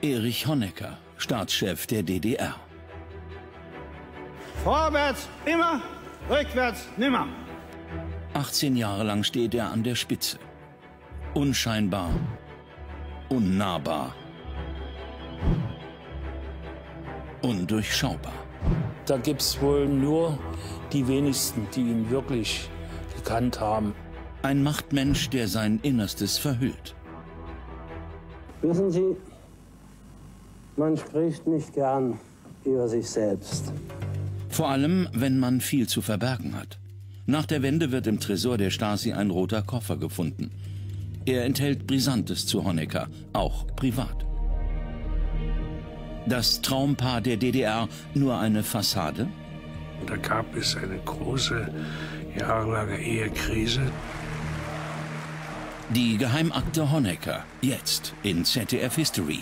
Erich Honecker, Staatschef der DDR. Vorwärts immer, rückwärts nimmer. 18 Jahre lang steht er an der Spitze. Unscheinbar, unnahbar, undurchschaubar. Da gibt es wohl nur die wenigsten, die ihn wirklich gekannt haben. Ein Machtmensch, der sein Innerstes verhüllt. Wissen Sie, man spricht nicht gern über sich selbst. Vor allem, wenn man viel zu verbergen hat. Nach der Wende wird im Tresor der Stasi ein roter Koffer gefunden. Er enthält Brisantes zu Honecker, auch privat. Das Traumpaar der DDR nur eine Fassade? Da gab es eine große, jahrelange Ehekrise. Die Geheimakte Honecker, jetzt in ZDF History.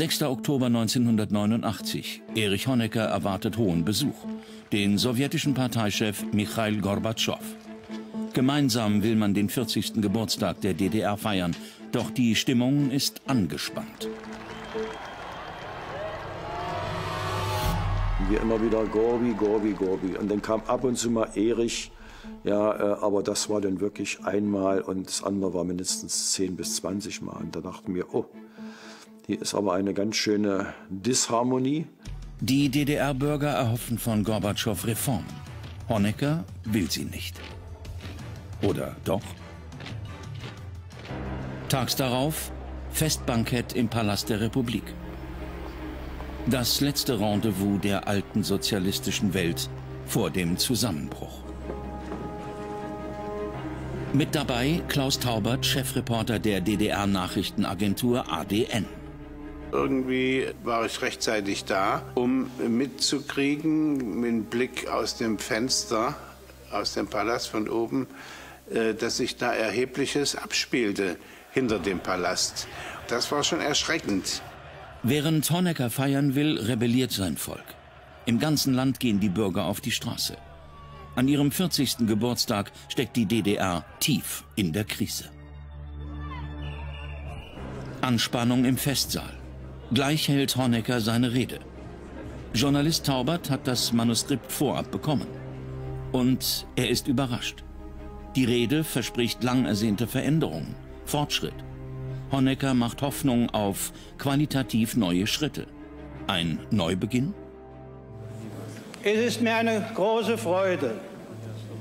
6. Oktober 1989. Erich Honecker erwartet hohen Besuch. Den sowjetischen Parteichef Michail Gorbatschow. Gemeinsam will man den 40. Geburtstag der DDR feiern, doch die Stimmung ist angespannt. Wir immer wieder Gorbi, Gorbi, Gorbi. Und dann kam ab und zu mal Erich. Ja, äh, aber das war dann wirklich einmal und das andere war mindestens 10 bis 20 Mal. Und da dachten wir, oh, hier ist aber eine ganz schöne Disharmonie. Die DDR-Bürger erhoffen von Gorbatschow Reformen. Honecker will sie nicht. Oder doch? Tags darauf Festbankett im Palast der Republik. Das letzte Rendezvous der alten sozialistischen Welt vor dem Zusammenbruch. Mit dabei Klaus Taubert, Chefreporter der DDR-Nachrichtenagentur ADN. Irgendwie war ich rechtzeitig da, um mitzukriegen, mit Blick aus dem Fenster, aus dem Palast von oben, äh, dass sich da Erhebliches abspielte hinter dem Palast. Das war schon erschreckend. Während Honecker feiern will, rebelliert sein Volk. Im ganzen Land gehen die Bürger auf die Straße. An ihrem 40. Geburtstag steckt die DDR tief in der Krise. Anspannung im Festsaal. Gleich hält Honecker seine Rede. Journalist Taubert hat das Manuskript vorab bekommen. Und er ist überrascht. Die Rede verspricht lang ersehnte Veränderungen, Fortschritt. Honecker macht Hoffnung auf qualitativ neue Schritte. Ein Neubeginn? Es ist mir eine große Freude,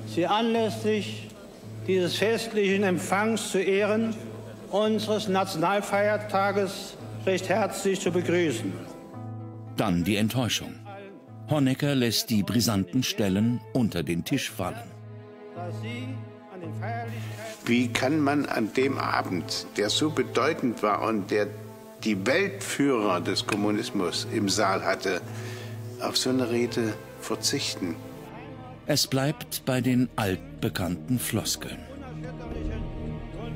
Sie anlässlich dieses festlichen Empfangs zu Ehren unseres Nationalfeiertages recht herzlich zu begrüßen. Dann die Enttäuschung. Honecker lässt die brisanten Stellen unter den Tisch fallen. Wie kann man an dem Abend, der so bedeutend war und der die Weltführer des Kommunismus im Saal hatte, auf so eine Rede verzichten? Es bleibt bei den altbekannten Floskeln.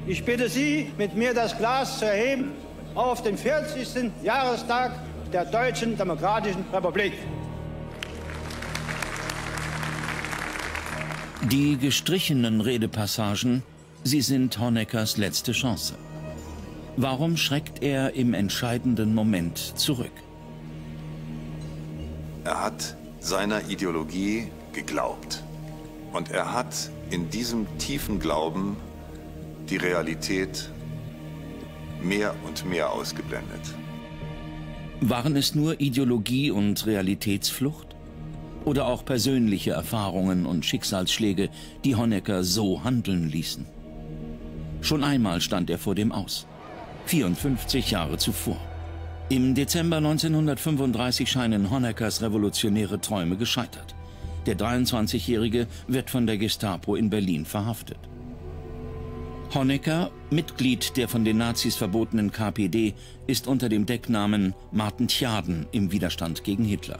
Ich bitte Sie, mit mir das Glas zu erheben auf den 40. Jahrestag der Deutschen Demokratischen Republik. Die gestrichenen Redepassagen, sie sind Honeckers letzte Chance. Warum schreckt er im entscheidenden Moment zurück? Er hat seiner Ideologie geglaubt. Und er hat in diesem tiefen Glauben die Realität mehr und mehr ausgeblendet. Waren es nur Ideologie und Realitätsflucht? Oder auch persönliche Erfahrungen und Schicksalsschläge, die Honecker so handeln ließen? Schon einmal stand er vor dem Aus. 54 Jahre zuvor. Im Dezember 1935 scheinen Honeckers revolutionäre Träume gescheitert. Der 23-Jährige wird von der Gestapo in Berlin verhaftet. Honecker, Mitglied der von den Nazis verbotenen KPD, ist unter dem Decknamen Martin Tjaden im Widerstand gegen Hitler.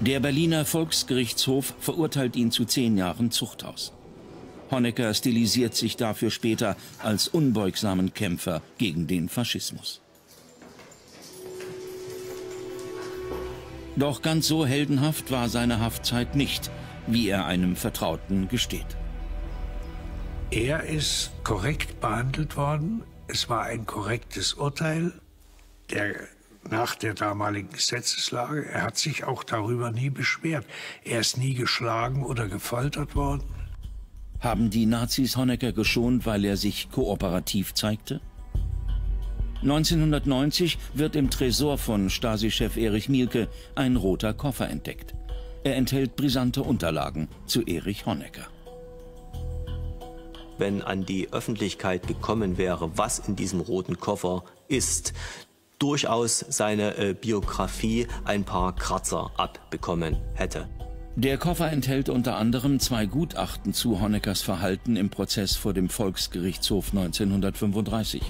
Der Berliner Volksgerichtshof verurteilt ihn zu zehn Jahren Zuchthaus. Honecker stilisiert sich dafür später als unbeugsamen Kämpfer gegen den Faschismus. Doch ganz so heldenhaft war seine Haftzeit nicht, wie er einem Vertrauten gesteht. Er ist korrekt behandelt worden. Es war ein korrektes Urteil der, nach der damaligen Gesetzeslage. Er hat sich auch darüber nie beschwert. Er ist nie geschlagen oder gefoltert worden. Haben die Nazis Honecker geschont, weil er sich kooperativ zeigte? 1990 wird im Tresor von Stasi-Chef Erich Mielke ein roter Koffer entdeckt. Er enthält brisante Unterlagen zu Erich Honecker. Wenn an die Öffentlichkeit gekommen wäre, was in diesem roten Koffer ist, durchaus seine äh, Biografie ein paar Kratzer abbekommen hätte. Der Koffer enthält unter anderem zwei Gutachten zu Honeckers Verhalten im Prozess vor dem Volksgerichtshof 1935.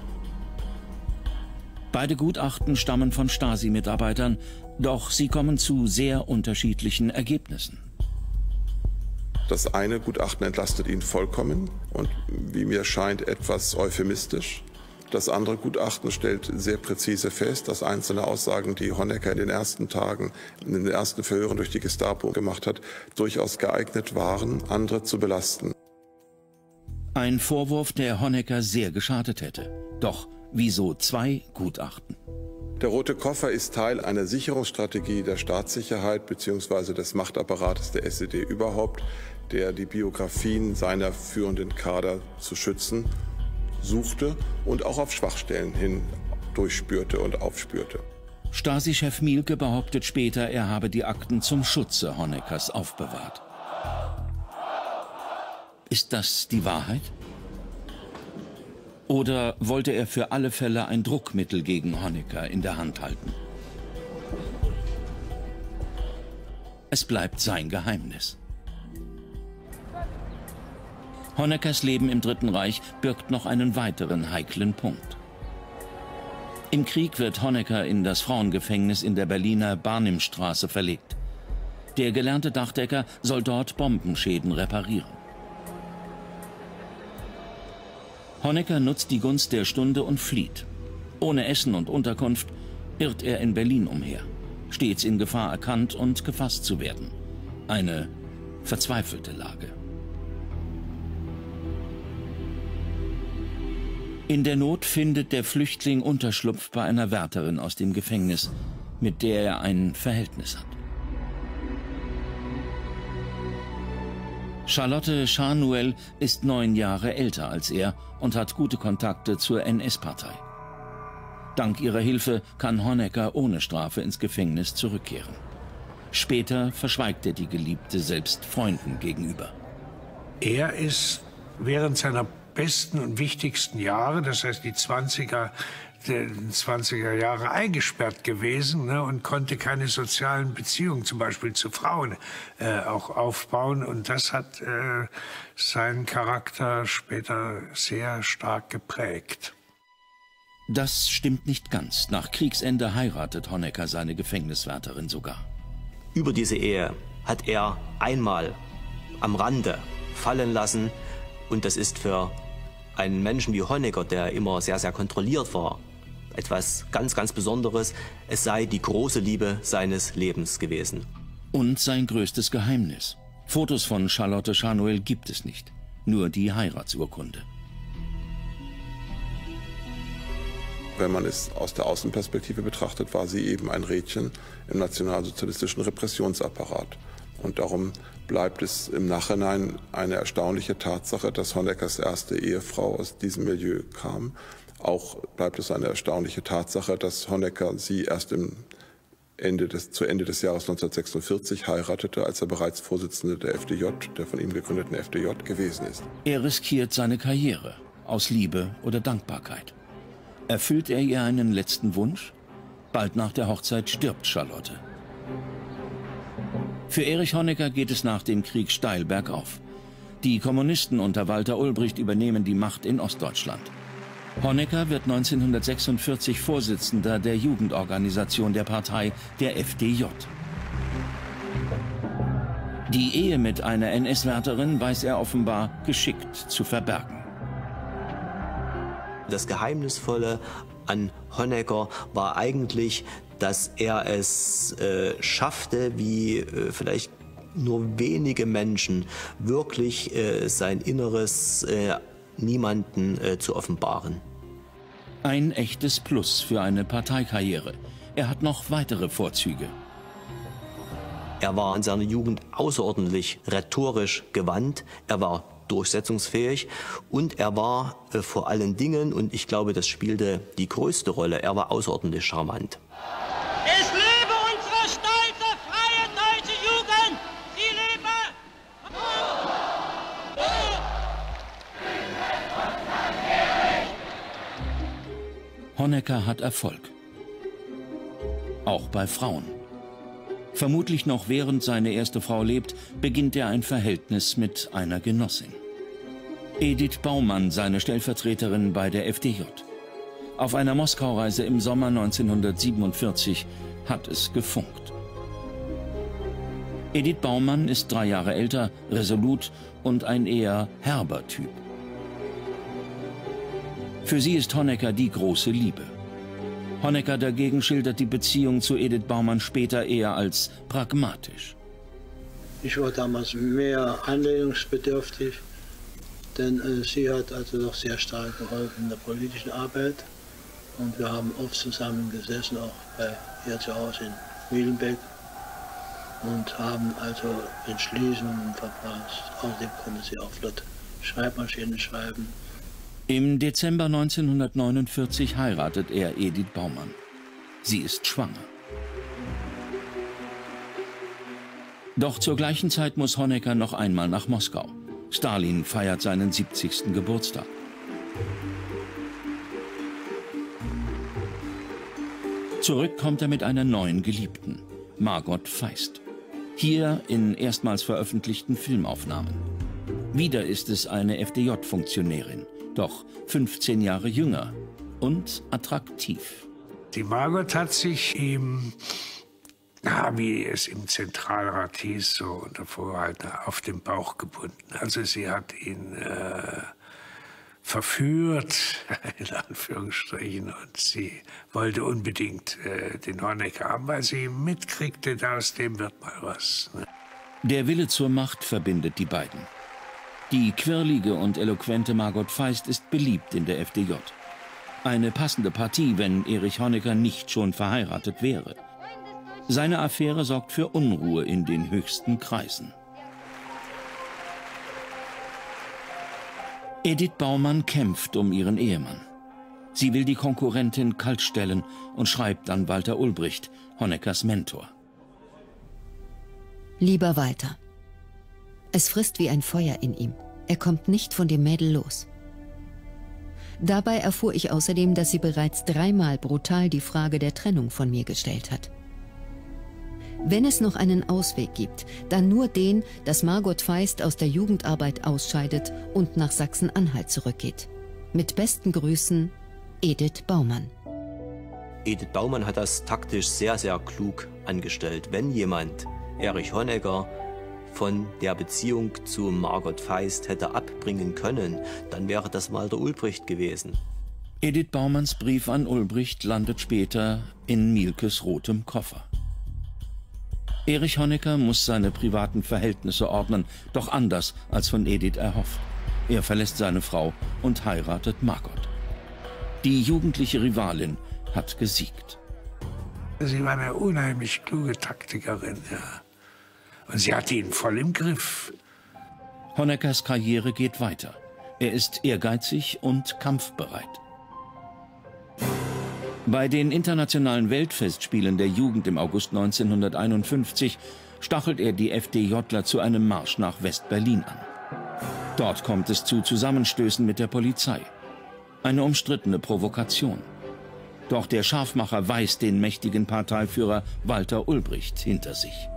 Beide Gutachten stammen von Stasi-Mitarbeitern, doch sie kommen zu sehr unterschiedlichen Ergebnissen. Das eine Gutachten entlastet ihn vollkommen und wie mir scheint etwas euphemistisch. Das andere Gutachten stellt sehr präzise fest, dass einzelne Aussagen, die Honecker in den ersten Tagen, in den ersten Verhören durch die Gestapo gemacht hat, durchaus geeignet waren, andere zu belasten. Ein Vorwurf, der Honecker sehr geschadet hätte. Doch Wieso zwei Gutachten? Der rote Koffer ist Teil einer Sicherungsstrategie der Staatssicherheit bzw. des Machtapparates der SED überhaupt, der die Biografien seiner führenden Kader zu schützen suchte und auch auf Schwachstellen hin durchspürte und aufspürte. Stasi-Chef Mielke behauptet später, er habe die Akten zum Schutze Honeckers aufbewahrt. Ist das die Wahrheit? Oder wollte er für alle Fälle ein Druckmittel gegen Honecker in der Hand halten? Es bleibt sein Geheimnis. Honeckers Leben im Dritten Reich birgt noch einen weiteren heiklen Punkt. Im Krieg wird Honecker in das Frauengefängnis in der Berliner Barnimstraße verlegt. Der gelernte Dachdecker soll dort Bombenschäden reparieren. Honecker nutzt die Gunst der Stunde und flieht. Ohne Essen und Unterkunft irrt er in Berlin umher, stets in Gefahr erkannt und gefasst zu werden. Eine verzweifelte Lage. In der Not findet der Flüchtling Unterschlupf bei einer Wärterin aus dem Gefängnis, mit der er ein Verhältnis hat. Charlotte Schanuel ist neun Jahre älter als er und hat gute Kontakte zur NS-Partei. Dank ihrer Hilfe kann Honecker ohne Strafe ins Gefängnis zurückkehren. Später verschweigt er die Geliebte selbst Freunden gegenüber. Er ist während seiner besten und wichtigsten Jahre, das heißt die 20er, der 20er Jahre eingesperrt gewesen ne, und konnte keine sozialen Beziehungen zum Beispiel zu Frauen äh, auch aufbauen. Und das hat äh, seinen Charakter später sehr stark geprägt. Das stimmt nicht ganz. Nach Kriegsende heiratet Honecker seine Gefängniswärterin sogar. Über diese Ehe hat er einmal am Rande fallen lassen. Und das ist für einen Menschen wie Honecker, der immer sehr, sehr kontrolliert war, etwas ganz, ganz Besonderes. Es sei die große Liebe seines Lebens gewesen. Und sein größtes Geheimnis. Fotos von Charlotte Chanuel gibt es nicht. Nur die Heiratsurkunde. Wenn man es aus der Außenperspektive betrachtet, war sie eben ein Rädchen im nationalsozialistischen Repressionsapparat. Und darum bleibt es im Nachhinein eine erstaunliche Tatsache, dass Honeckers erste Ehefrau aus diesem Milieu kam auch bleibt es eine erstaunliche Tatsache, dass Honecker sie erst im Ende des, zu Ende des Jahres 1946 heiratete, als er bereits Vorsitzender der FDJ, der von ihm gegründeten FDJ, gewesen ist. Er riskiert seine Karriere aus Liebe oder Dankbarkeit. Erfüllt er ihr einen letzten Wunsch? Bald nach der Hochzeit stirbt Charlotte. Für Erich Honecker geht es nach dem Krieg steil bergauf. Die Kommunisten unter Walter Ulbricht übernehmen die Macht in Ostdeutschland. Honecker wird 1946 Vorsitzender der Jugendorganisation der Partei, der FDJ. Die Ehe mit einer NS-Wärterin weiß er offenbar geschickt zu verbergen. Das Geheimnisvolle an Honecker war eigentlich, dass er es äh, schaffte, wie äh, vielleicht nur wenige Menschen wirklich äh, sein Inneres äh, niemanden äh, zu offenbaren. Ein echtes Plus für eine Parteikarriere. Er hat noch weitere Vorzüge. Er war in seiner Jugend außerordentlich rhetorisch gewandt. Er war durchsetzungsfähig und er war äh, vor allen Dingen, und ich glaube, das spielte die größte Rolle, er war außerordentlich charmant. Es lebe unsere stolze, freie deutsche Jugend! Sie lebe! Honecker hat Erfolg. Auch bei Frauen. Vermutlich noch während seine erste Frau lebt, beginnt er ein Verhältnis mit einer Genossin. Edith Baumann, seine Stellvertreterin bei der FDJ. Auf einer Moskau-Reise im Sommer 1947 hat es gefunkt. Edith Baumann ist drei Jahre älter, resolut und ein eher herber Typ. Für sie ist Honecker die große Liebe. Honecker dagegen schildert die Beziehung zu Edith Baumann später eher als pragmatisch. Ich war damals mehr anlehnungsbedürftig, denn äh, sie hat also doch sehr stark geholfen in der politischen Arbeit. Und wir haben oft zusammen gesessen, auch bei ihr zu Hause in Mühlenbeck und haben also Entschließungen verfasst. Außerdem konnte sie auch flott Schreibmaschinen schreiben. Im Dezember 1949 heiratet er Edith Baumann. Sie ist schwanger. Doch zur gleichen Zeit muss Honecker noch einmal nach Moskau. Stalin feiert seinen 70. Geburtstag. Zurück kommt er mit einer neuen Geliebten, Margot Feist. Hier in erstmals veröffentlichten Filmaufnahmen. Wieder ist es eine FDJ-Funktionärin, doch 15 Jahre jünger und attraktiv. Die Margot hat sich ihm, wie es im Zentralrat hieß, so unter Vorhalten auf den Bauch gebunden. Also sie hat ihn äh, verführt, in Anführungsstrichen, und sie wollte unbedingt äh, den Honecker haben, weil sie mitkriegte, aus dem wird mal was. Ne? Der Wille zur Macht verbindet die beiden. Die quirlige und eloquente Margot Feist ist beliebt in der FDJ. Eine passende Partie, wenn Erich Honecker nicht schon verheiratet wäre. Seine Affäre sorgt für Unruhe in den höchsten Kreisen. Edith Baumann kämpft um ihren Ehemann. Sie will die Konkurrentin kaltstellen und schreibt an Walter Ulbricht, Honeckers Mentor. Lieber Walter, es frisst wie ein Feuer in ihm. Er kommt nicht von dem Mädel los. Dabei erfuhr ich außerdem, dass sie bereits dreimal brutal die Frage der Trennung von mir gestellt hat. Wenn es noch einen Ausweg gibt, dann nur den, dass Margot Feist aus der Jugendarbeit ausscheidet und nach Sachsen-Anhalt zurückgeht. Mit besten Grüßen, Edith Baumann. Edith Baumann hat das taktisch sehr, sehr klug angestellt. Wenn jemand Erich Honecker von der Beziehung zu Margot Feist hätte abbringen können, dann wäre das Walter Ulbricht gewesen. Edith Baumanns Brief an Ulbricht landet später in Mielkes rotem Koffer. Erich Honecker muss seine privaten Verhältnisse ordnen, doch anders als von Edith erhofft. Er verlässt seine Frau und heiratet Margot. Die jugendliche Rivalin hat gesiegt. Sie war eine unheimlich kluge Taktikerin, ja. Und sie hatte ihn voll im Griff. Honeckers Karriere geht weiter. Er ist ehrgeizig und kampfbereit. Bei den internationalen Weltfestspielen der Jugend im August 1951 stachelt er die FDJler zu einem Marsch nach West-Berlin an. Dort kommt es zu Zusammenstößen mit der Polizei. Eine umstrittene Provokation. Doch der Scharfmacher weist den mächtigen Parteiführer Walter Ulbricht hinter sich.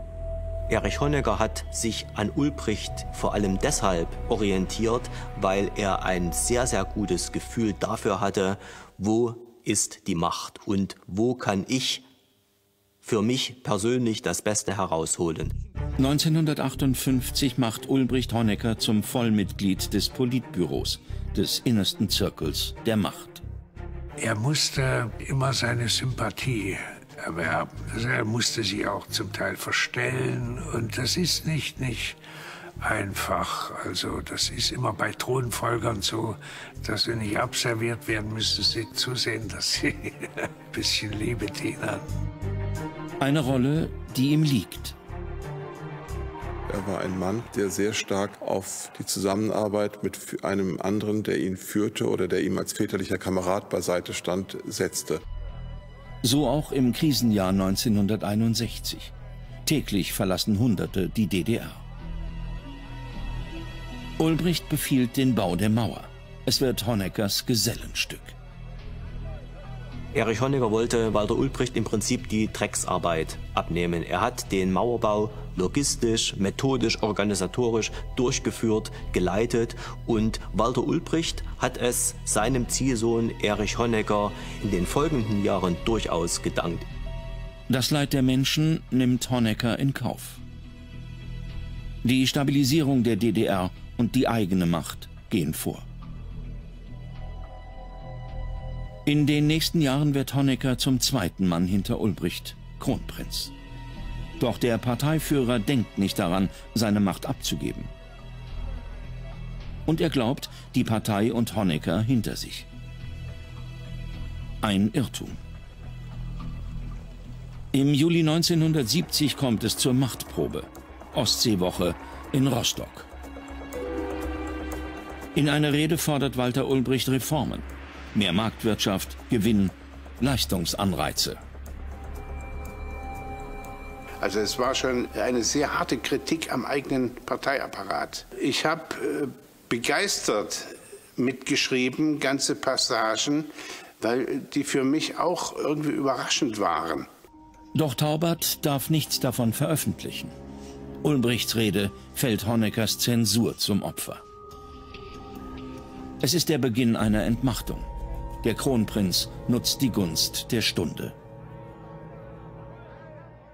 Erich Honecker hat sich an Ulbricht vor allem deshalb orientiert, weil er ein sehr, sehr gutes Gefühl dafür hatte, wo ist die Macht und wo kann ich für mich persönlich das Beste herausholen. 1958 macht Ulbricht Honecker zum Vollmitglied des Politbüros, des innersten Zirkels der Macht. Er musste immer seine Sympathie erwerben. Also er musste sie auch zum Teil verstellen und das ist nicht, nicht einfach. Also das ist immer bei Thronfolgern so, dass sie nicht abserviert werden, müssen sie zusehen, dass sie ein bisschen Liebe dienen. Eine Rolle, die ihm liegt. Er war ein Mann, der sehr stark auf die Zusammenarbeit mit einem anderen, der ihn führte oder der ihm als väterlicher Kamerad beiseite stand, setzte. So auch im Krisenjahr 1961. Täglich verlassen Hunderte die DDR. Ulbricht befiehlt den Bau der Mauer. Es wird Honeckers Gesellenstück. Erich Honecker wollte Walter Ulbricht im Prinzip die Drecksarbeit abnehmen. Er hat den Mauerbau logistisch, methodisch, organisatorisch durchgeführt, geleitet und Walter Ulbricht hat es seinem Zielsohn Erich Honecker in den folgenden Jahren durchaus gedankt. Das Leid der Menschen nimmt Honecker in Kauf. Die Stabilisierung der DDR und die eigene Macht gehen vor. In den nächsten Jahren wird Honecker zum zweiten Mann hinter Ulbricht, Kronprinz. Doch der Parteiführer denkt nicht daran, seine Macht abzugeben. Und er glaubt, die Partei und Honecker hinter sich. Ein Irrtum. Im Juli 1970 kommt es zur Machtprobe. Ostseewoche in Rostock. In einer Rede fordert Walter Ulbricht Reformen. Mehr Marktwirtschaft, Gewinn, Leistungsanreize. Also es war schon eine sehr harte Kritik am eigenen Parteiapparat. Ich habe äh, begeistert mitgeschrieben, ganze Passagen, weil die für mich auch irgendwie überraschend waren. Doch Taubert darf nichts davon veröffentlichen. Ulbrichts Rede fällt Honeckers Zensur zum Opfer. Es ist der Beginn einer Entmachtung. Der Kronprinz nutzt die Gunst der Stunde.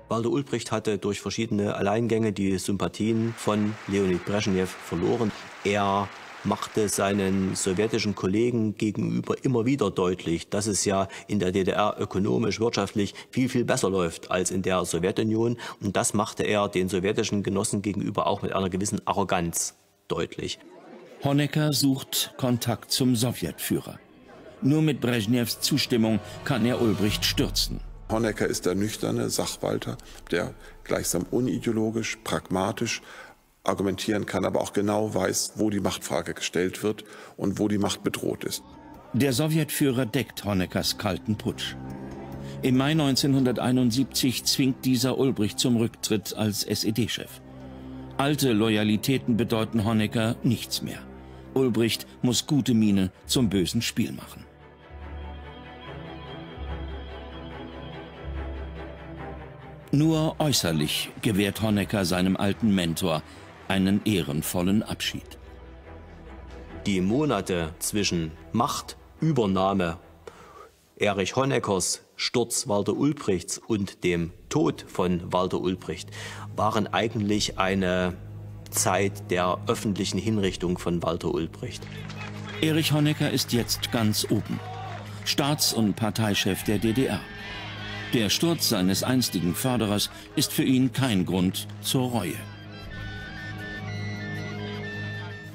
Walter Ulbricht hatte durch verschiedene Alleingänge die Sympathien von Leonid Brezhnev verloren. Er machte seinen sowjetischen Kollegen gegenüber immer wieder deutlich, dass es ja in der DDR ökonomisch, wirtschaftlich viel, viel besser läuft als in der Sowjetunion. Und das machte er den sowjetischen Genossen gegenüber auch mit einer gewissen Arroganz deutlich. Honecker sucht Kontakt zum Sowjetführer. Nur mit Brezhnevs Zustimmung kann er Ulbricht stürzen. Honecker ist der nüchterne Sachwalter, der gleichsam unideologisch, pragmatisch argumentieren kann, aber auch genau weiß, wo die Machtfrage gestellt wird und wo die Macht bedroht ist. Der Sowjetführer deckt Honeckers kalten Putsch. Im Mai 1971 zwingt dieser Ulbricht zum Rücktritt als SED-Chef. Alte Loyalitäten bedeuten Honecker nichts mehr. Ulbricht muss gute Miene zum bösen Spiel machen. Nur äußerlich gewährt Honecker seinem alten Mentor einen ehrenvollen Abschied. Die Monate zwischen Machtübernahme Erich Honeckers, Sturz Walter Ulbrichts und dem Tod von Walter Ulbricht waren eigentlich eine Zeit der öffentlichen Hinrichtung von Walter Ulbricht. Erich Honecker ist jetzt ganz oben. Staats- und Parteichef der DDR. Der Sturz seines einstigen Förderers ist für ihn kein Grund zur Reue.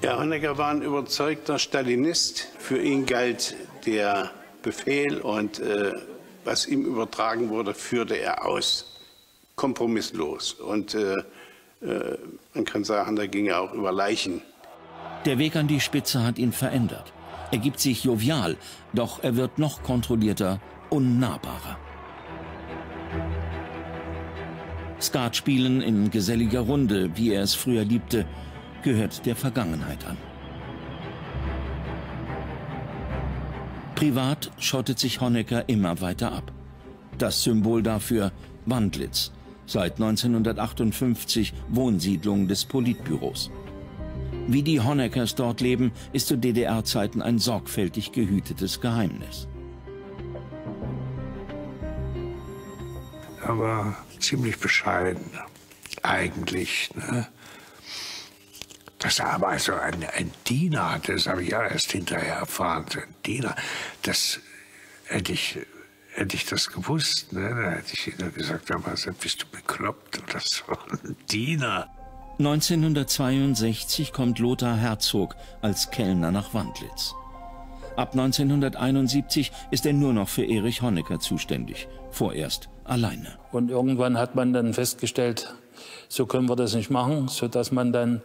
Ja, Honecker war ein überzeugter Stalinist. Für ihn galt der Befehl und äh, was ihm übertragen wurde, führte er aus. Kompromisslos. Und äh, man kann sagen, da ging er auch über Leichen. Der Weg an die Spitze hat ihn verändert. Er gibt sich jovial, doch er wird noch kontrollierter, unnahbarer. Skat spielen in geselliger Runde, wie er es früher liebte, gehört der Vergangenheit an. Privat schottet sich Honecker immer weiter ab. Das Symbol dafür Wandlitz, seit 1958 Wohnsiedlung des Politbüros. Wie die Honeckers dort leben, ist zu DDR-Zeiten ein sorgfältig gehütetes Geheimnis. Aber ziemlich bescheiden, eigentlich. Ne? Dass er aber also ein, ein Diener hatte, das habe ich ja erst hinterher erfahren. Ein Diener, das hätte ich, hätte ich das gewusst, ne? da hätte ich ihnen gesagt, aber bist du bekloppt oder so. Ein Diener. 1962 kommt Lothar Herzog als Kellner nach Wandlitz. Ab 1971 ist er nur noch für Erich Honecker zuständig, vorerst alleine. Und irgendwann hat man dann festgestellt, so können wir das nicht machen, sodass man dann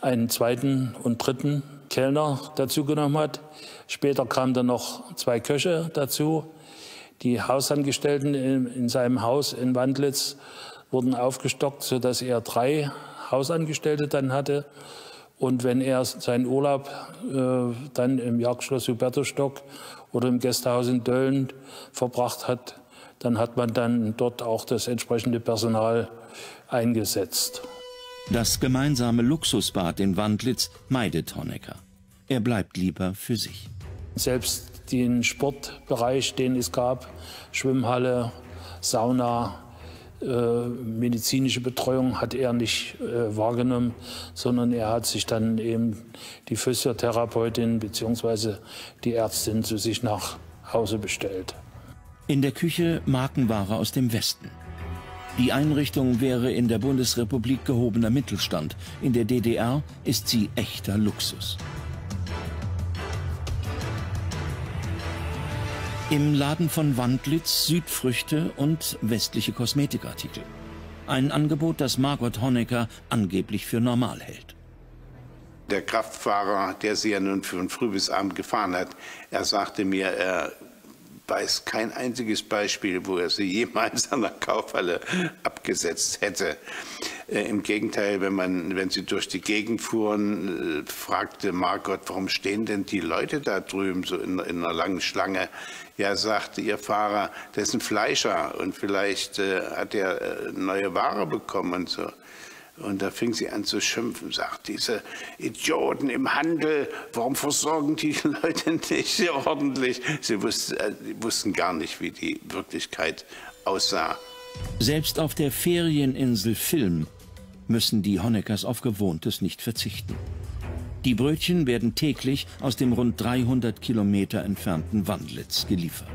einen zweiten und dritten Kellner dazu genommen hat. Später kamen dann noch zwei Köche dazu. Die Hausangestellten in, in seinem Haus in Wandlitz wurden aufgestockt, sodass er drei Hausangestellte dann hatte. Und wenn er seinen Urlaub äh, dann im Jagdschloss Hubertusstock oder im Gästehaus in Dölln verbracht hat, dann hat man dann dort auch das entsprechende Personal eingesetzt. Das gemeinsame Luxusbad in Wandlitz meidet Honecker. Er bleibt lieber für sich. Selbst den Sportbereich, den es gab, Schwimmhalle, Sauna, äh, medizinische Betreuung hat er nicht äh, wahrgenommen, sondern er hat sich dann eben die Physiotherapeutin bzw. die Ärztin zu sich nach Hause bestellt. In der Küche Markenware aus dem Westen. Die Einrichtung wäre in der Bundesrepublik gehobener Mittelstand. In der DDR ist sie echter Luxus. Im Laden von Wandlitz Südfrüchte und westliche Kosmetikartikel. Ein Angebot, das Margot Honecker angeblich für normal hält. Der Kraftfahrer, der sie ja nun von früh bis abend gefahren hat, er sagte mir, er weiß kein einziges Beispiel, wo er sie jemals an der Kaufhalle abgesetzt hätte. Äh, Im Gegenteil, wenn, man, wenn sie durch die Gegend fuhren, äh, fragte Margot, warum stehen denn die Leute da drüben so in, in einer langen Schlange? Ja, sagte ihr Fahrer, das ist ein Fleischer und vielleicht äh, hat er äh, neue Ware bekommen und so. Und da fing sie an zu schimpfen, sagt, diese Idioten im Handel, warum versorgen die Leute nicht ordentlich? Sie wussten, äh, wussten gar nicht, wie die Wirklichkeit aussah. Selbst auf der Ferieninsel Film müssen die Honeckers auf Gewohntes nicht verzichten. Die Brötchen werden täglich aus dem rund 300 Kilometer entfernten Wandlitz geliefert.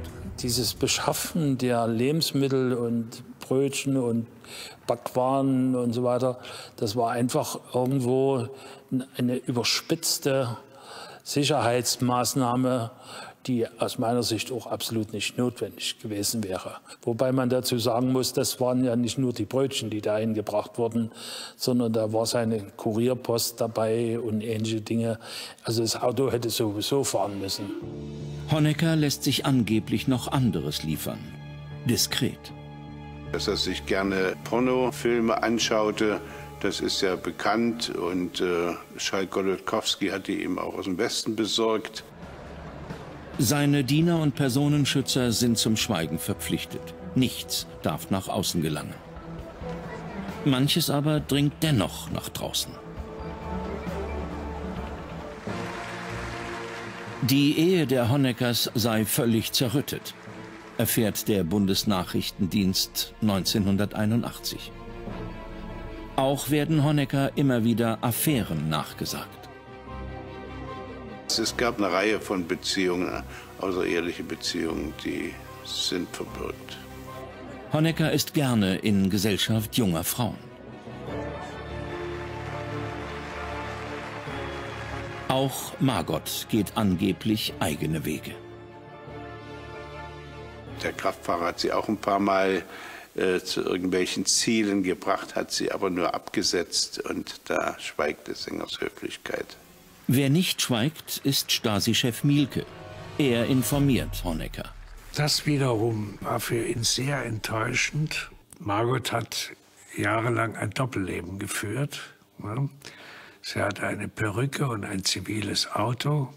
Dieses Beschaffen der Lebensmittel und Brötchen und Backwaren und so weiter, das war einfach irgendwo eine überspitzte Sicherheitsmaßnahme, die aus meiner Sicht auch absolut nicht notwendig gewesen wäre. Wobei man dazu sagen muss, das waren ja nicht nur die Brötchen, die dahin gebracht wurden, sondern da war seine Kurierpost dabei und ähnliche Dinge. Also das Auto hätte sowieso fahren müssen. Honecker lässt sich angeblich noch anderes liefern. Diskret. Dass er sich gerne Pornofilme anschaute, das ist ja bekannt und äh, Schalk Golodkowski hat die ihm auch aus dem Westen besorgt. Seine Diener und Personenschützer sind zum Schweigen verpflichtet. Nichts darf nach außen gelangen. Manches aber dringt dennoch nach draußen. Die Ehe der Honeckers sei völlig zerrüttet, erfährt der Bundesnachrichtendienst 1981. Auch werden Honecker immer wieder Affären nachgesagt. Es gab eine Reihe von Beziehungen, außereheliche Beziehungen, die sind verbürgt. Honecker ist gerne in Gesellschaft junger Frauen. Auch Margot geht angeblich eigene Wege. Der Kraftfahrer hat sie auch ein paar Mal äh, zu irgendwelchen Zielen gebracht, hat sie aber nur abgesetzt und da schweigt des Sängers Höflichkeit. Wer nicht schweigt, ist Stasi-Chef Mielke. Er informiert Honecker. Das wiederum war für ihn sehr enttäuschend. Margot hat jahrelang ein Doppelleben geführt. Sie hatte eine Perücke und ein ziviles Auto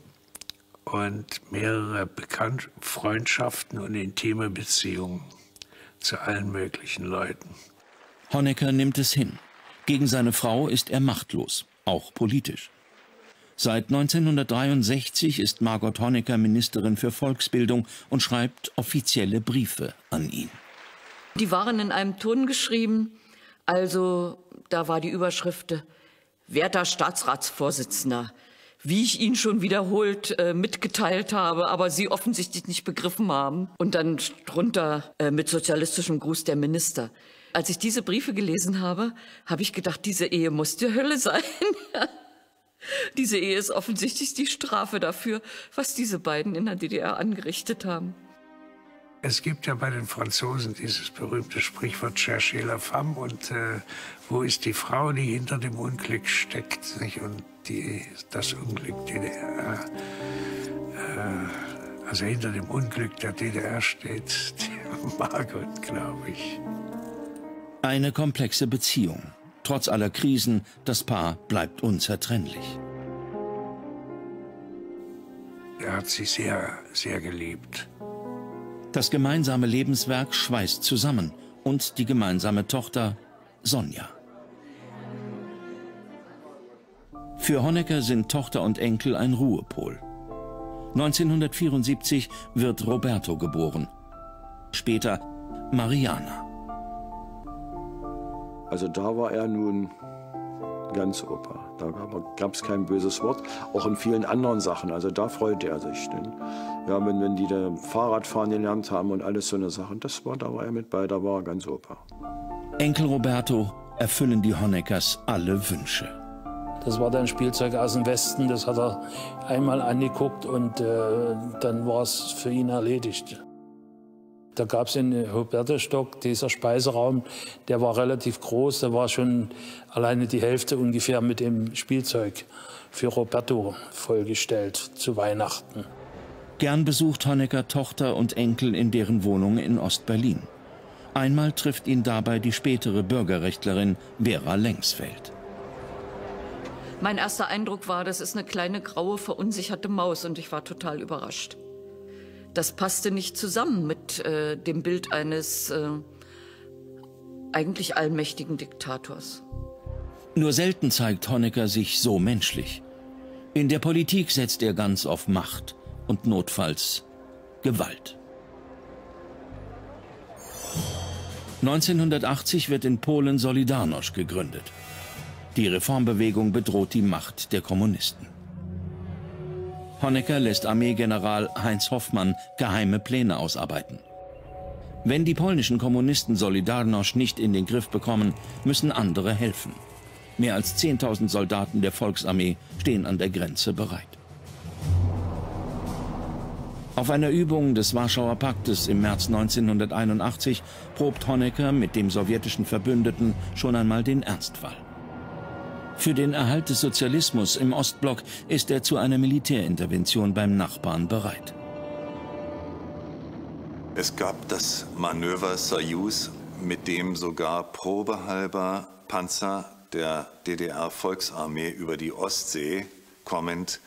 und mehrere Bekannt Freundschaften und intime Beziehungen zu allen möglichen Leuten. Honecker nimmt es hin. Gegen seine Frau ist er machtlos, auch politisch. Seit 1963 ist Margot Honecker Ministerin für Volksbildung und schreibt offizielle Briefe an ihn. Die waren in einem Ton geschrieben, also da war die Überschrift Werter Staatsratsvorsitzender, wie ich Ihnen schon wiederholt äh, mitgeteilt habe, aber Sie offensichtlich nicht begriffen haben. Und dann drunter äh, mit sozialistischem Gruß der Minister. Als ich diese Briefe gelesen habe, habe ich gedacht, diese Ehe muss die Hölle sein. diese Ehe ist offensichtlich die Strafe dafür, was diese beiden in der DDR angerichtet haben. Es gibt ja bei den Franzosen dieses berühmte Sprichwort Cherchez la femme und äh, wo ist die Frau, die hinter dem Unglück steckt nicht? und die, das Unglück DDR, äh, also hinter dem Unglück der DDR steht die Margot, glaube ich. Eine komplexe Beziehung. Trotz aller Krisen, das Paar bleibt unzertrennlich. Er hat sie sehr, sehr geliebt. Das gemeinsame Lebenswerk schweißt zusammen und die gemeinsame Tochter Sonja. Für Honecker sind Tochter und Enkel ein Ruhepol. 1974 wird Roberto geboren. Später Mariana. Also da war er nun ganz Opa. Da gab es kein böses Wort, auch in vielen anderen Sachen. Also da freute er sich. Denn, ja, wenn, wenn die da Fahrradfahren gelernt haben und alles so eine Sachen, das war, da war er mit bei, da war er ganz Opa. Enkel Roberto erfüllen die Honeckers alle Wünsche. Das war dann Spielzeug aus dem Westen, das hat er einmal angeguckt und äh, dann war es für ihn erledigt. Da gab es in Hubertestock, dieser Speiseraum, der war relativ groß, da war schon alleine die Hälfte ungefähr mit dem Spielzeug für Roberto vollgestellt zu Weihnachten. Gern besucht Honecker Tochter und Enkel in deren Wohnung in Ostberlin. Einmal trifft ihn dabei die spätere Bürgerrechtlerin Vera Lengsfeld. Mein erster Eindruck war, das ist eine kleine graue, verunsicherte Maus und ich war total überrascht das passte nicht zusammen mit äh, dem Bild eines äh, eigentlich allmächtigen Diktators. Nur selten zeigt Honecker sich so menschlich. In der Politik setzt er ganz auf Macht und notfalls Gewalt. 1980 wird in Polen Solidarność gegründet. Die Reformbewegung bedroht die Macht der Kommunisten. Honecker lässt Armeegeneral Heinz Hoffmann geheime Pläne ausarbeiten. Wenn die polnischen Kommunisten Solidarność nicht in den Griff bekommen, müssen andere helfen. Mehr als 10.000 Soldaten der Volksarmee stehen an der Grenze bereit. Auf einer Übung des Warschauer Paktes im März 1981 probt Honecker mit dem sowjetischen Verbündeten schon einmal den Ernstfall. Für den Erhalt des Sozialismus im Ostblock ist er zu einer Militärintervention beim Nachbarn bereit. Es gab das Manöver Soyuz, mit dem sogar probehalber Panzer der DDR-Volksarmee über die Ostsee kommend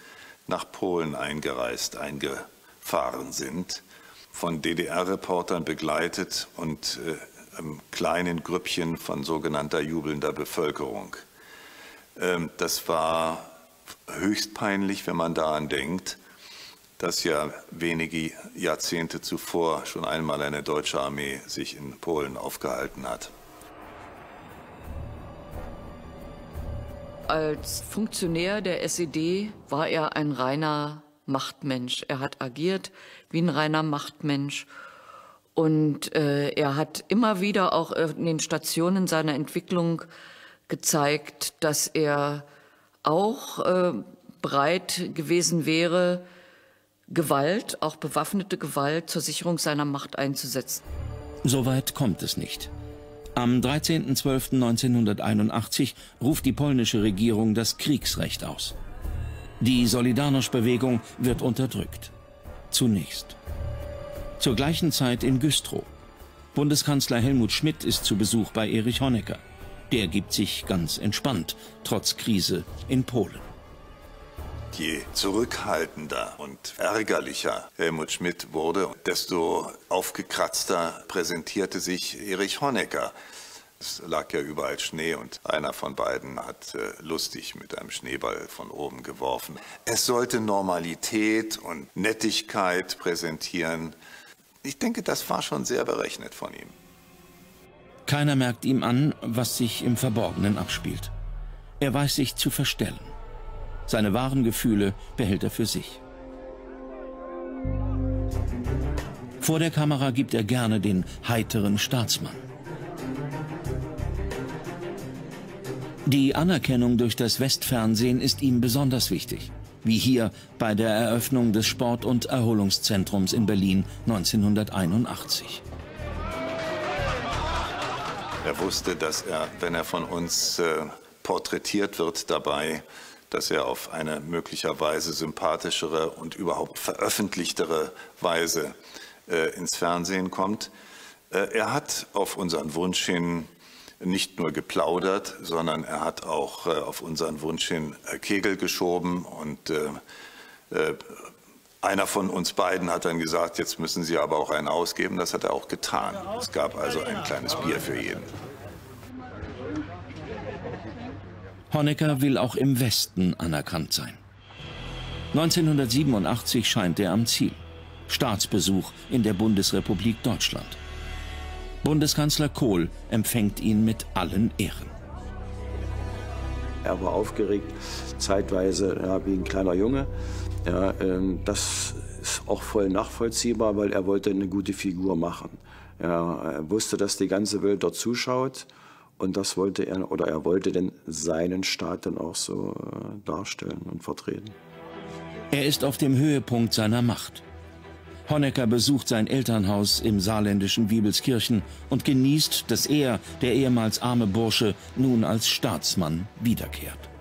nach Polen eingereist, eingefahren sind, von DDR-Reportern begleitet und äh, einem kleinen Grüppchen von sogenannter jubelnder Bevölkerung. Ähm, das war höchst peinlich, wenn man daran denkt, dass ja wenige Jahrzehnte zuvor schon einmal eine deutsche Armee sich in Polen aufgehalten hat. Als Funktionär der SED war er ein reiner Machtmensch. Er hat agiert wie ein reiner Machtmensch. Und äh, er hat immer wieder auch in den Stationen seiner Entwicklung gezeigt, dass er auch äh, bereit gewesen wäre, Gewalt, auch bewaffnete Gewalt, zur Sicherung seiner Macht einzusetzen. Soweit kommt es nicht. Am 13.12.1981 ruft die polnische Regierung das Kriegsrecht aus. Die Solidarność-Bewegung wird unterdrückt. Zunächst. Zur gleichen Zeit in Güstrow. Bundeskanzler Helmut Schmidt ist zu Besuch bei Erich Honecker. Der gibt sich ganz entspannt, trotz Krise in Polen. Je zurückhaltender und ärgerlicher Helmut Schmidt wurde, desto aufgekratzter präsentierte sich Erich Honecker. Es lag ja überall Schnee und einer von beiden hat äh, lustig mit einem Schneeball von oben geworfen. Es sollte Normalität und Nettigkeit präsentieren. Ich denke, das war schon sehr berechnet von ihm. Keiner merkt ihm an, was sich im Verborgenen abspielt. Er weiß sich zu verstellen. Seine wahren Gefühle behält er für sich. Vor der Kamera gibt er gerne den heiteren Staatsmann. Die Anerkennung durch das Westfernsehen ist ihm besonders wichtig, wie hier bei der Eröffnung des Sport- und Erholungszentrums in Berlin 1981. Er wusste, dass er, wenn er von uns äh, porträtiert wird, dabei, dass er auf eine möglicherweise sympathischere und überhaupt veröffentlichtere Weise äh, ins Fernsehen kommt. Äh, er hat auf unseren Wunsch hin nicht nur geplaudert, sondern er hat auch äh, auf unseren Wunsch hin äh, Kegel geschoben und äh, äh, einer von uns beiden hat dann gesagt, jetzt müssen Sie aber auch einen ausgeben. Das hat er auch getan. Es gab also ein kleines Bier für jeden. Honecker will auch im Westen anerkannt sein. 1987 scheint er am Ziel. Staatsbesuch in der Bundesrepublik Deutschland. Bundeskanzler Kohl empfängt ihn mit allen Ehren. Er war aufgeregt, zeitweise ja, wie ein kleiner Junge. Ja, ähm, das ist auch voll nachvollziehbar, weil er wollte eine gute Figur machen. Ja, er wusste, dass die ganze Welt dort zuschaut und das wollte er, oder er wollte denn seinen Staat dann auch so äh, darstellen und vertreten. Er ist auf dem Höhepunkt seiner Macht. Honecker besucht sein Elternhaus im saarländischen Wiebelskirchen und genießt, dass er, der ehemals arme Bursche, nun als Staatsmann wiederkehrt.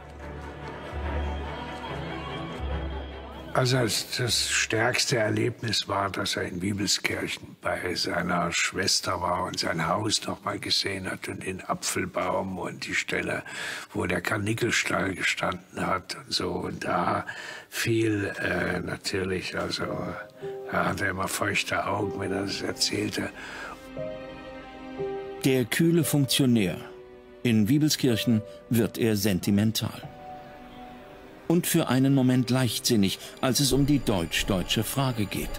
Also das stärkste Erlebnis war, dass er in Wiebelskirchen bei seiner Schwester war und sein Haus noch mal gesehen hat und den Apfelbaum und die Stelle, wo der Karnickelstall gestanden hat und so. Und da fiel äh, natürlich, also er hatte immer feuchte Augen, wenn er das erzählte. Der kühle Funktionär. In Wiebelskirchen wird er sentimental und für einen Moment leichtsinnig, als es um die deutsch-deutsche Frage geht.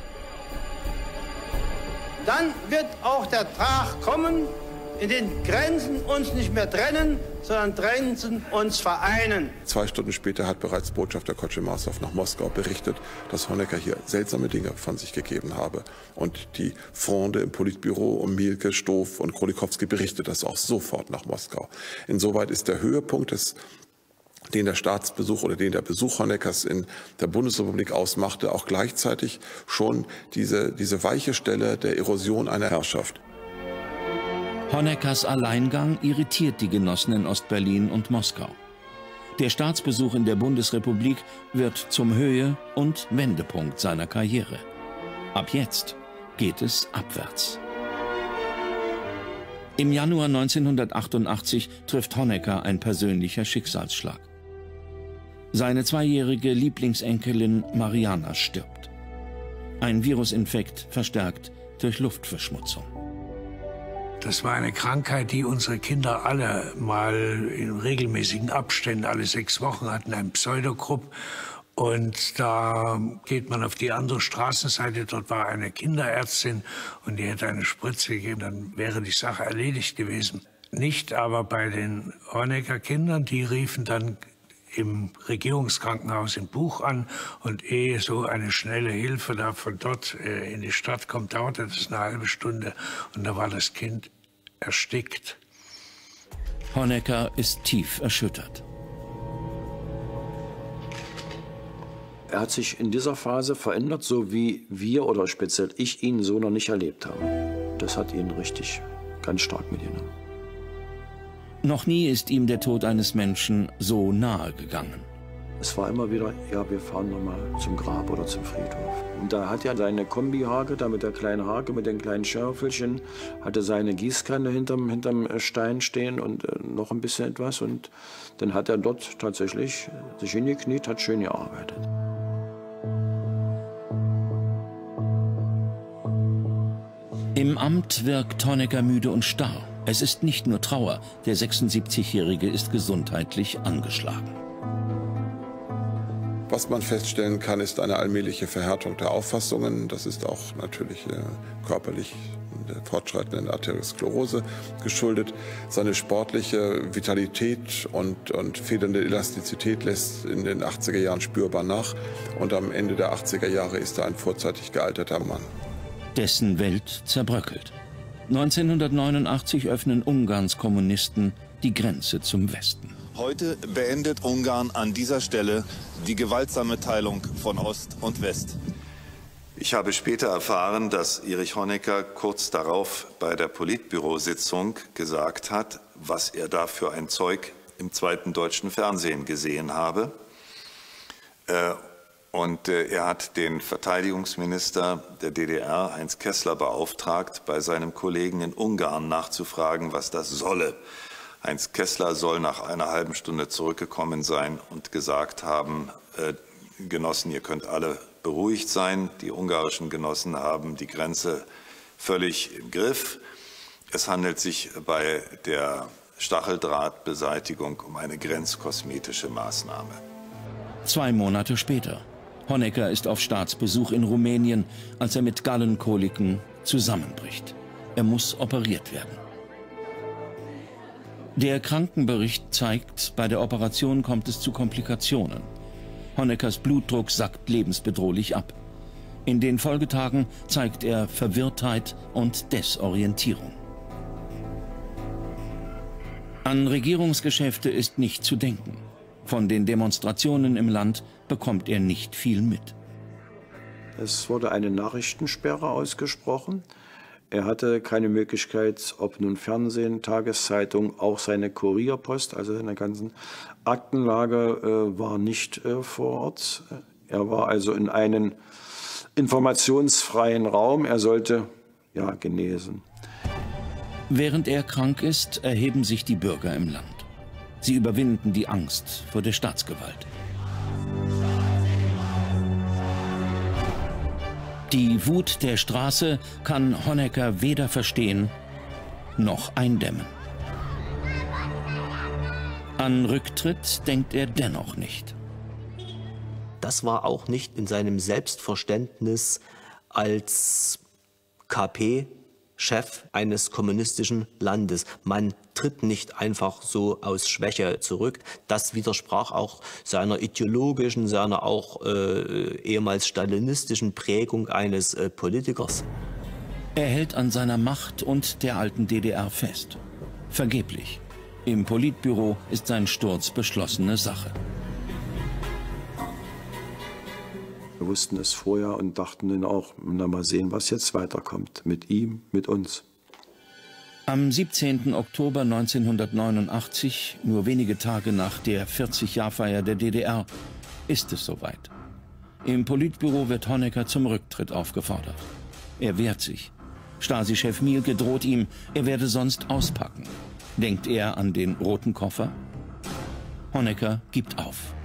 Dann wird auch der Tag kommen, in den Grenzen uns nicht mehr trennen, sondern Grenzen uns vereinen. Zwei Stunden später hat bereits Botschafter Kotschemasow nach Moskau berichtet, dass Honecker hier seltsame Dinge von sich gegeben habe. Und die Fronde im Politbüro um Mielke, Stoff und Krolikowski berichtet das auch sofort nach Moskau. Insoweit ist der Höhepunkt des den der Staatsbesuch oder den der Besuch Honeckers in der Bundesrepublik ausmachte, auch gleichzeitig schon diese, diese weiche Stelle der Erosion einer Herrschaft. Honeckers Alleingang irritiert die Genossen in Ostberlin und Moskau. Der Staatsbesuch in der Bundesrepublik wird zum Höhe- und Wendepunkt seiner Karriere. Ab jetzt geht es abwärts. Im Januar 1988 trifft Honecker ein persönlicher Schicksalsschlag. Seine zweijährige Lieblingsenkelin Mariana stirbt. Ein Virusinfekt verstärkt durch Luftverschmutzung. Das war eine Krankheit, die unsere Kinder alle mal in regelmäßigen Abständen, alle sechs Wochen hatten, ein Pseudogrupp. Und da geht man auf die andere Straßenseite, dort war eine Kinderärztin und die hätte eine Spritze gegeben, dann wäre die Sache erledigt gewesen. Nicht aber bei den Honecker Kindern, die riefen dann im Regierungskrankenhaus in Buch an und ehe so eine schnelle Hilfe da von dort äh, in die Stadt kommt, dauerte das eine halbe Stunde und da war das Kind erstickt. Honecker ist tief erschüttert. Er hat sich in dieser Phase verändert, so wie wir oder speziell ich ihn so noch nicht erlebt haben. Das hat ihn richtig ganz stark mitgenommen. Noch nie ist ihm der Tod eines Menschen so nahe gegangen. Es war immer wieder, ja, wir fahren nochmal zum Grab oder zum Friedhof. Und da hat er seine Kombihake, da mit der kleinen Hake, mit den kleinen Schärfelchen, hatte seine Gießkanne hinterm, hinterm Stein stehen und äh, noch ein bisschen etwas. Und dann hat er dort tatsächlich sich hingekniet, hat schön gearbeitet. Im Amt wirkt Honecker müde und starr. Es ist nicht nur Trauer, der 76-Jährige ist gesundheitlich angeschlagen. Was man feststellen kann, ist eine allmähliche Verhärtung der Auffassungen. Das ist auch natürlich äh, körperlich der fortschreitenden Arteriosklerose geschuldet. Seine sportliche Vitalität und, und fehlende Elastizität lässt in den 80er Jahren spürbar nach. Und am Ende der 80er Jahre ist er ein vorzeitig gealterter Mann. Dessen Welt zerbröckelt. 1989 öffnen Ungarns Kommunisten die Grenze zum Westen. Heute beendet Ungarn an dieser Stelle die gewaltsame Teilung von Ost und West. Ich habe später erfahren, dass Erich Honecker kurz darauf bei der Politbürositzung gesagt hat, was er da für ein Zeug im zweiten deutschen Fernsehen gesehen habe. Und äh, er hat den Verteidigungsminister der DDR, Heinz Kessler, beauftragt, bei seinem Kollegen in Ungarn nachzufragen, was das solle. Heinz Kessler soll nach einer halben Stunde zurückgekommen sein und gesagt haben, äh, Genossen, ihr könnt alle beruhigt sein. Die ungarischen Genossen haben die Grenze völlig im Griff. Es handelt sich bei der Stacheldrahtbeseitigung um eine grenzkosmetische Maßnahme. Zwei Monate später. Honecker ist auf Staatsbesuch in Rumänien, als er mit Gallenkoliken zusammenbricht. Er muss operiert werden. Der Krankenbericht zeigt, bei der Operation kommt es zu Komplikationen. Honeckers Blutdruck sackt lebensbedrohlich ab. In den Folgetagen zeigt er Verwirrtheit und Desorientierung. An Regierungsgeschäfte ist nicht zu denken. Von den Demonstrationen im Land bekommt er nicht viel mit. Es wurde eine Nachrichtensperre ausgesprochen. Er hatte keine Möglichkeit, ob nun Fernsehen, Tageszeitung, auch seine Kurierpost, also seine ganzen Aktenlage äh, war nicht äh, vor Ort. Er war also in einen informationsfreien Raum. Er sollte ja genesen. Während er krank ist, erheben sich die Bürger im Land. Sie überwinden die Angst vor der Staatsgewalt. Die Wut der Straße kann Honecker weder verstehen noch eindämmen. An Rücktritt denkt er dennoch nicht. Das war auch nicht in seinem Selbstverständnis als KP Chef eines kommunistischen Landes. Man tritt nicht einfach so aus Schwäche zurück. Das widersprach auch seiner ideologischen, seiner auch äh, ehemals stalinistischen Prägung eines äh, Politikers. Er hält an seiner Macht und der alten DDR fest. Vergeblich. Im Politbüro ist sein Sturz beschlossene Sache. Wir wussten es vorher und dachten dann auch, na mal sehen, was jetzt weiterkommt. Mit ihm, mit uns. Am 17. Oktober 1989, nur wenige Tage nach der 40-Jahr-Feier der DDR, ist es soweit. Im Politbüro wird Honecker zum Rücktritt aufgefordert. Er wehrt sich. Stasi-Chef Mielke droht ihm, er werde sonst auspacken. Denkt er an den roten Koffer? Honecker gibt auf.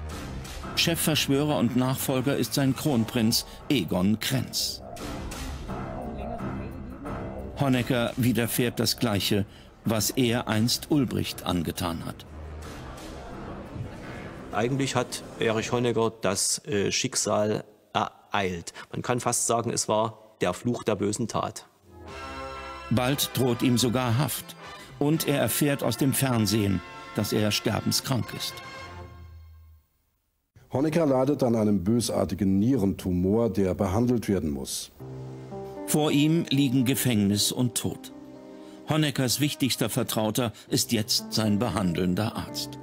Chefverschwörer und Nachfolger ist sein Kronprinz Egon Krenz. Honecker widerfährt das Gleiche, was er einst Ulbricht angetan hat. Eigentlich hat Erich Honecker das äh, Schicksal ereilt. Man kann fast sagen, es war der Fluch der bösen Tat. Bald droht ihm sogar Haft. Und er erfährt aus dem Fernsehen, dass er sterbenskrank ist. Honecker leidet an einem bösartigen Nierentumor, der behandelt werden muss. Vor ihm liegen Gefängnis und Tod. Honeckers wichtigster Vertrauter ist jetzt sein behandelnder Arzt.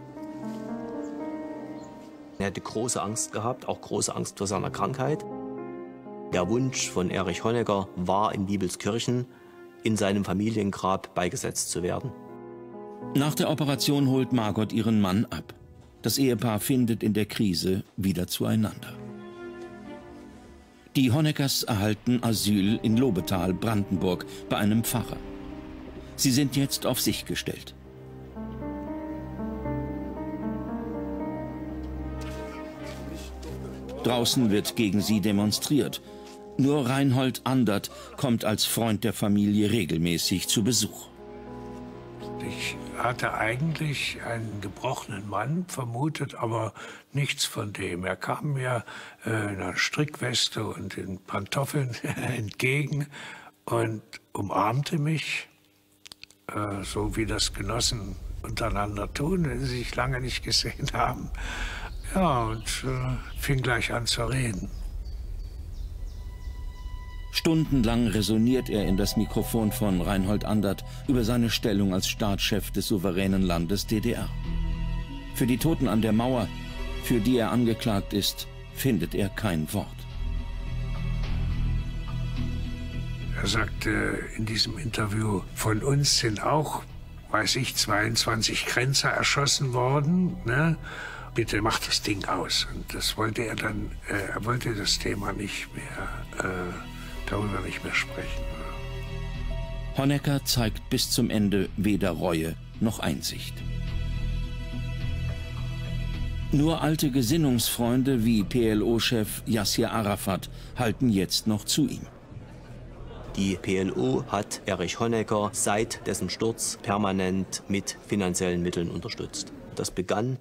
Er hatte große Angst gehabt, auch große Angst vor seiner Krankheit. Der Wunsch von Erich Honecker war, in Liebelskirchen in seinem Familiengrab beigesetzt zu werden. Nach der Operation holt Margot ihren Mann ab. Das Ehepaar findet in der Krise wieder zueinander. Die Honeckers erhalten Asyl in Lobetal, Brandenburg, bei einem Pfarrer. Sie sind jetzt auf sich gestellt. Draußen wird gegen sie demonstriert. Nur Reinhold Andert kommt als Freund der Familie regelmäßig zu Besuch. Ich hatte eigentlich einen gebrochenen Mann vermutet, aber nichts von dem. Er kam mir äh, in einer Strickweste und in Pantoffeln entgegen und umarmte mich, äh, so wie das Genossen untereinander tun, wenn sie sich lange nicht gesehen haben. Ja, und äh, fing gleich an zu reden. Stundenlang resoniert er in das Mikrofon von Reinhold Andert über seine Stellung als Staatschef des souveränen Landes DDR. Für die Toten an der Mauer, für die er angeklagt ist, findet er kein Wort. Er sagte in diesem Interview, von uns sind auch, weiß ich, 22 Grenzer erschossen worden. Ne? Bitte macht das Ding aus. Und das wollte er dann, äh, er wollte das Thema nicht mehr, äh, darüber nicht mehr sprechen. Honecker zeigt bis zum Ende weder Reue noch Einsicht. Nur alte Gesinnungsfreunde wie PLO-Chef Yassir Arafat halten jetzt noch zu ihm. Die PLO hat Erich Honecker seit dessen Sturz permanent mit finanziellen Mitteln unterstützt. Das begann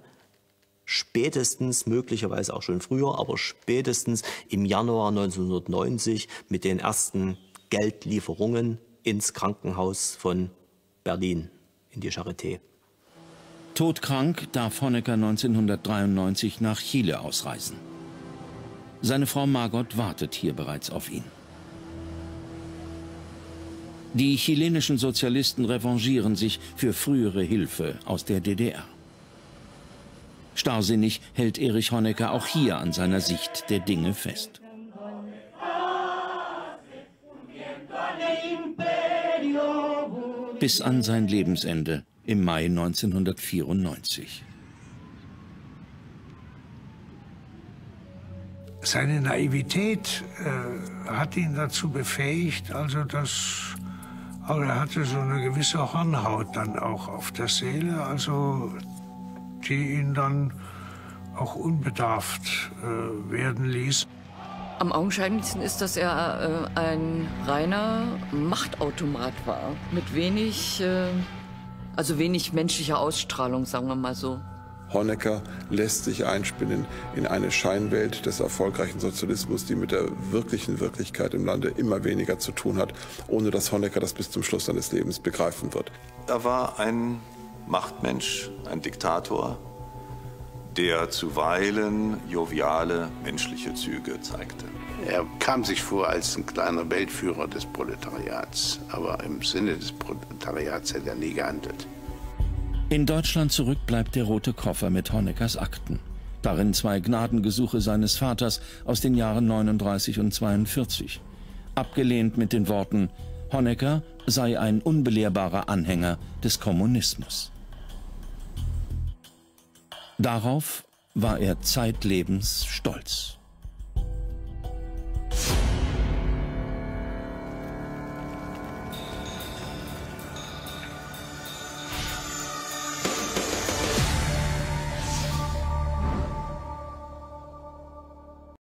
spätestens, möglicherweise auch schon früher, aber spätestens im Januar 1990 mit den ersten Geldlieferungen ins Krankenhaus von Berlin, in die Charité. Todkrank darf Honecker 1993 nach Chile ausreisen. Seine Frau Margot wartet hier bereits auf ihn. Die chilenischen Sozialisten revanchieren sich für frühere Hilfe aus der DDR. Starrsinnig hält Erich Honecker auch hier an seiner Sicht der Dinge fest. Bis an sein Lebensende im Mai 1994. Seine Naivität äh, hat ihn dazu befähigt, also dass aber er hatte so eine gewisse Hornhaut dann auch auf der Seele, also die ihn dann auch unbedarft äh, werden ließ. Am augenscheinlichsten ist, dass er äh, ein reiner Machtautomat war, mit wenig, äh, also wenig menschlicher Ausstrahlung, sagen wir mal so. Honecker lässt sich einspinnen in eine Scheinwelt des erfolgreichen Sozialismus, die mit der wirklichen Wirklichkeit im Lande immer weniger zu tun hat, ohne dass Honecker das bis zum Schluss seines Lebens begreifen wird. Er war ein Machtmensch, ein Diktator, der zuweilen joviale menschliche Züge zeigte. Er kam sich vor als ein kleiner Weltführer des Proletariats, aber im Sinne des Proletariats hätte er nie gehandelt. In Deutschland zurück bleibt der rote Koffer mit Honeckers Akten. Darin zwei Gnadengesuche seines Vaters aus den Jahren 39 und 42. Abgelehnt mit den Worten, Honecker sei ein unbelehrbarer Anhänger des Kommunismus. Darauf war er zeitlebens stolz.